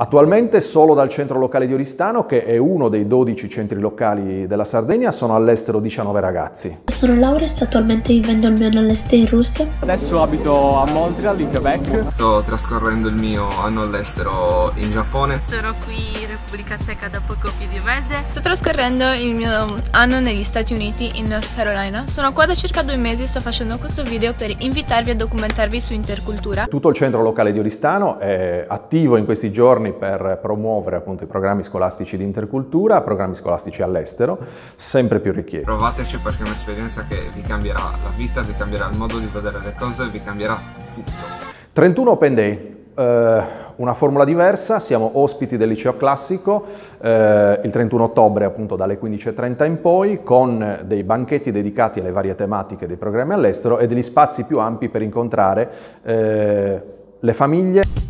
Attualmente solo dal centro locale di Oristano, che è uno dei 12 centri locali della Sardegna, sono all'estero 19 ragazzi. Sono Laura e sto attualmente vivendo il mio anno all'estero in Russia. Adesso abito a Montreal, in Quebec. Sto trascorrendo il mio anno all'estero in Giappone. Sono qui in Repubblica Ceca da poco più di un mese. Sto trascorrendo il mio anno negli Stati Uniti, in North Carolina. Sono qua da circa due mesi e sto facendo questo video per invitarvi a documentarvi su intercultura. Tutto il centro locale di Oristano è attivo in questi giorni per promuovere appunto i programmi scolastici di intercultura, programmi scolastici all'estero, sempre più richiesti. Provateci perché è un'esperienza che vi cambierà la vita, vi cambierà il modo di vedere le cose, vi cambierà tutto. 31 Open Day, eh, una formula diversa, siamo ospiti del liceo classico eh, il 31 ottobre appunto dalle 15.30 in poi con dei banchetti dedicati alle varie tematiche dei programmi all'estero e degli spazi più ampi per incontrare eh, le famiglie.